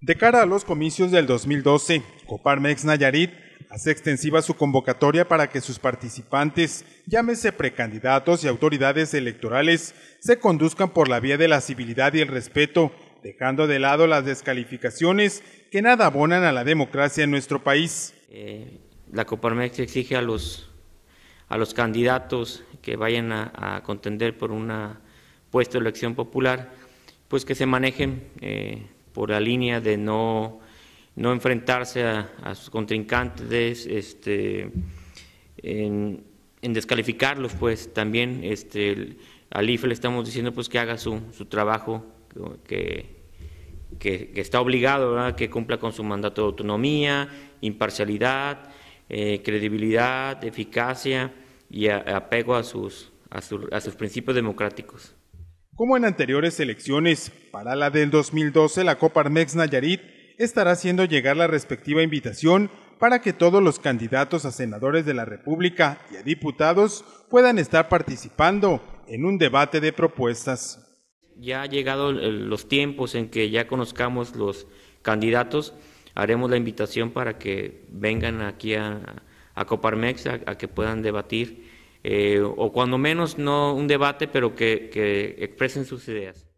De cara a los comicios del 2012, Coparmex Nayarit hace extensiva su convocatoria para que sus participantes, llámese precandidatos y autoridades electorales, se conduzcan por la vía de la civilidad y el respeto, dejando de lado las descalificaciones que nada abonan a la democracia en nuestro país. Eh, la Coparmex exige a los, a los candidatos que vayan a, contender por una puesta de elección popular, pues que se manejen eh, por la línea de no, no enfrentarse a, sus contrincantes, este, en, descalificarlos, pues también este, al IFE le estamos diciendo pues que haga su, su trabajo, que, que, está obligado, que cumpla con su mandato de autonomía, imparcialidad, eh, credibilidad, eficacia y apego a sus, a sus principios democráticos. Como en anteriores elecciones, para la del 2012 la Coparmex Nayarit estará haciendo llegar la respectiva invitación para que todos los candidatos a senadores de la República y a diputados puedan estar participando en un debate de propuestas. Ya ha llegado los tiempos en que ya conozcamos los candidatos, haremos la invitación para que vengan aquí a, Coparmex a que puedan debatir eh, o cuando menos no un debate, pero que, que expresen sus ideas.